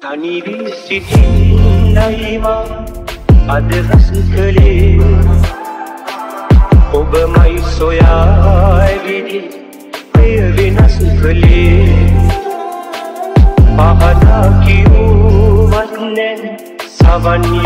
තනිවී සිටින්නයිවා අදහස් කළේ ඔබමයි සොයාඇවිදි එය වෙනස් කළේ පහදා කිවූවත්නැ සවන්යුම් කළේ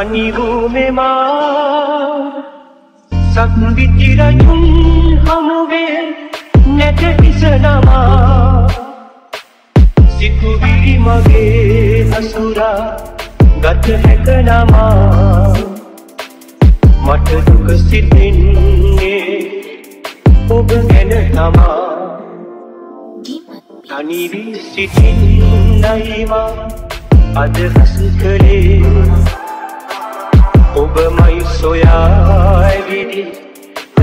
තනි වූ මෙමා සක්විති රජුන් හමුවේ නැට විසනවා සිතුවිලි මගේ අසුරා ගත හැකනමා මට දුක සිතෙන්නේ ඔබ ගැන තමා තනිවී සිටින්නයිවා අදහස් කළේ ඔබමයි සොයාඇවිදි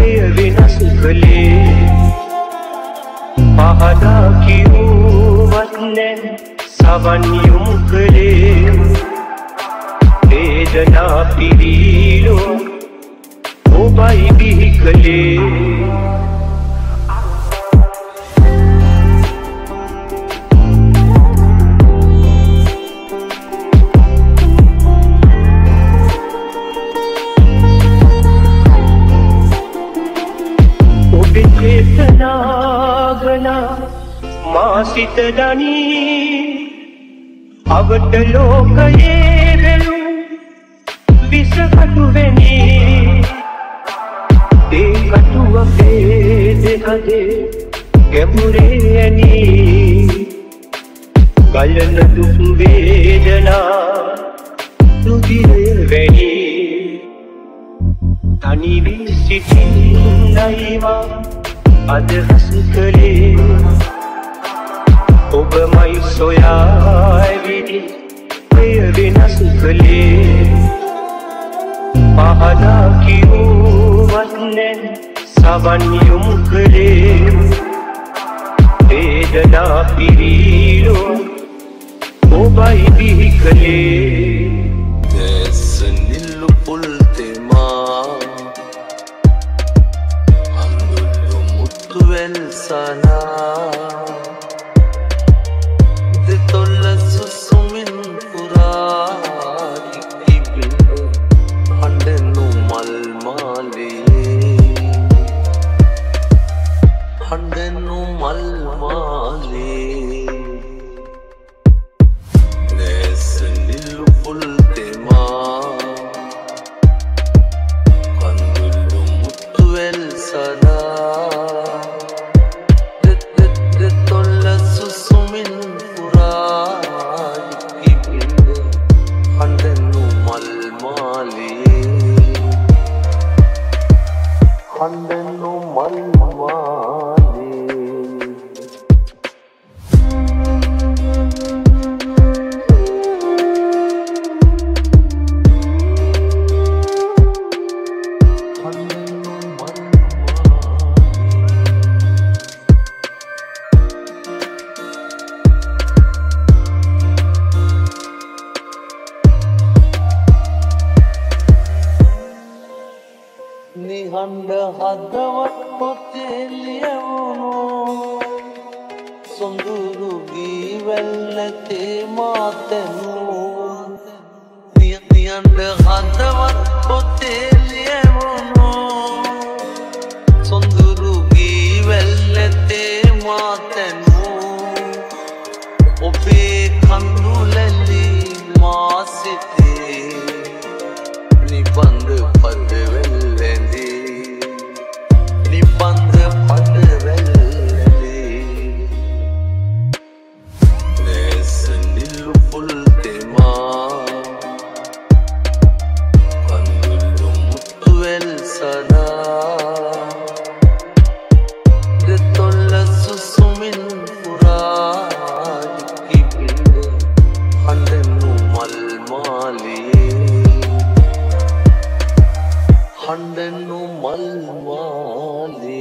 එය වෙනස් කළේ. පහදා කිවූවත්නැ සවන්යුම් කළේ. වේදනා පිරීලෝ ඔබයි බිහි කළේ. මාසිත දනී. අවට ලෝකයේ වෙලු විසකටුවෙනි ඒකටුව පේදෙහදේ ගැමුරේ ඇනී. ගලන දුසු වේදනා රුදිරය වැනී. තනිවී සිටින්නයිවා අදහස් කළේ. ඔබමයි සොයාඇවිදි එය වෙනස් කළේ පහදා කිවූවත්නැ සවන්යුම් කළේ වේදනා පිරීලෝ ඔබයි බිහි කළේ There's a حد النوم المالي නිහඬ හදවත් පොතේ ලියවුණු සොඳුරු ගීවැල්ල තේමාතැනු නිහඬ हंडन मलवाले।